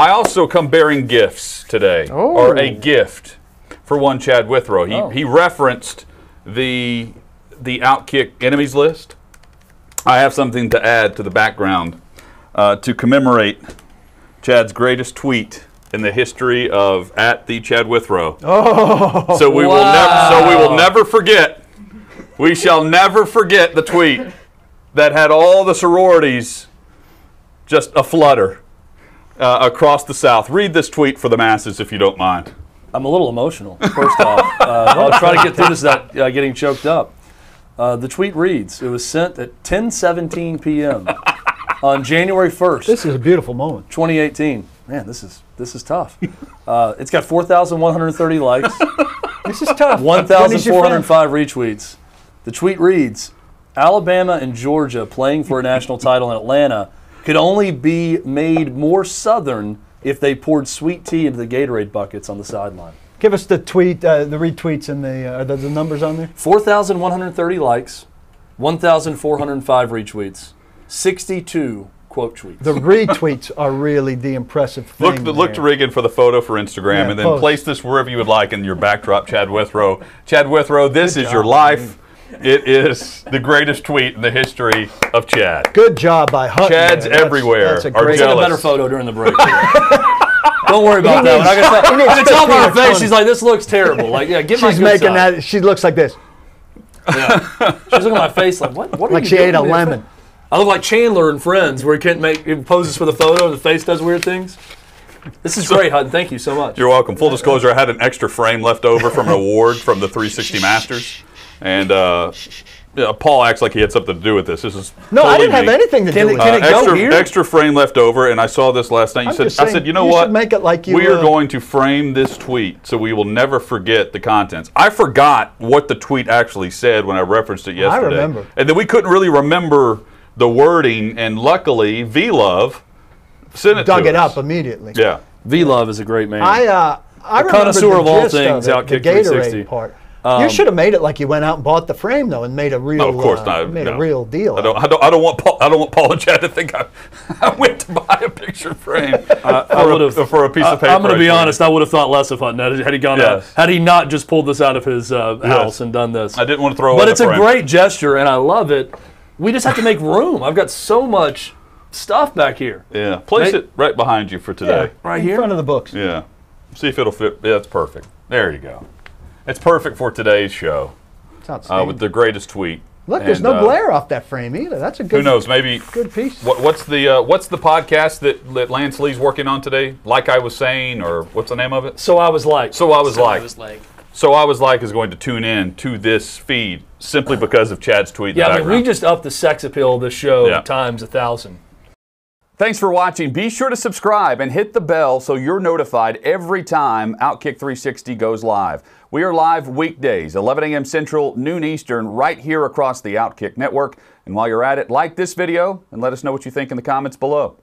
I also come bearing gifts today, or a Oh. gift for one Chad Withrow. He, Oh. he referenced the the Outkick enemies list. I have something to add to the background uh, to commemorate Chad's greatest tweet in the history of at the Chad Withrow. Oh, so we will never. So we will never forget. We shall never forget the tweet that had all the sororities just a flutter uh, across the South. Read this tweet for the masses, if you don't mind. I'm a little emotional. First off, uh, I'll try to get through this without uh, getting choked up. Uh, the tweet reads: It was sent at 10:17 p.m. on January 1st, This is a beautiful moment. 2018. Man, this is this is tough. Uh, it's got 4,130 likes, This is tough. Finish your fan. 1,405 retweets. The tweet reads: Alabama and Georgia playing for a national title in Atlanta could only be made more southern if they poured sweet tea into the Gatorade buckets on the sideline. Give us the tweet, uh, the retweets, and the uh, are the, the numbers on there. 4,130 likes, 1,405 retweets, 62 quote tweets. The retweets are really the impressive thing. Look, look to. Regan for the photo for Instagram, Yeah, and then post. place this wherever you would like in your backdrop. Chad Withrow, Chad Withrow, this is your life. It is the greatest tweet in the history of Chad. Good job by Hutton. Chad's there. That's- everywhere That's a are great. Get a better photo during the break. Don't worry about that. one. I can tell, needs I can tell by her 15 or face. She's like, "This looks terrible." Like, yeah, get my She's good making side. that. She looks like this, Yeah. She's looking at my face like, "What? What are like you she doing ate a to me?" lemon. I look like Chandler in Friends, where he can't make he poses for the photo and the face does weird things. This is great, Hutton. Thank you so much. You're welcome. Full disclosure, I had an extra frame left over from an award from the 360 Masters, and uh, yeah, Paul acts like he had something to do with this. This is No, I didn't have me. anything to Can do it- with can it. it go extra, here? extra frame left over, and I saw this last night. You I'm said, just I said, you know you what? make it like you, We are uh, going to frame this tweet so we will never forget the contents. I forgot what the tweet actually said when I referenced it yesterday. I remember. and then we couldn't really remember the wording, and luckily, V Love sent it Dug to it us. up immediately. Yeah. V Love is a great man. I uh, I remember connoisseur the of all things, of it, the Outkick 360. Gatorade part. you should have made it like you went out and bought the frame though, and made a real. No, of course uh, not. Made no. a real deal. I don't, I don't. I don't want. Paul, I don't want Paul and Chad to think I, I went to buy a picture frame I for, would a, have for a piece of paper. I'm going to be honest. I would have thought less of Hutton had, had he gone Yes. out, had he not just pulled this out of his uh, house and done this. I didn't want to throw. but away it's the a frame. great gesture, and I love it. We just have to make room. I've got so much stuff back here. Yeah. Place Make- it right behind you for Yeah, today. Right here. in front of the books. Yeah. See if it'll fit. Yeah, it's perfect. There you go. It's perfect for today's show It's uh, with the greatest tweet. Look, there's And, no uh, glare off that frame either. That's a good. Who knows? Maybe. Good piece. What, what's the uh, What's the podcast that, that Lance Lee's working on today? Like I was saying, or what's the name of it? So I was like, So I was So like. I was like, So I was like is going to tune in to this feed simply because of Chad's tweet. yeah, I mean, we just upped the sex appeal of this show Yeah. times a thousand. Thanks for watching. Be sure to subscribe and hit the bell so you're notified every time Outkick 360 goes live. We are live weekdays, 11 a.m. Central, noon Eastern, right here across the Outkick network. And while you're at it, like this video and let us know what you think in the comments below.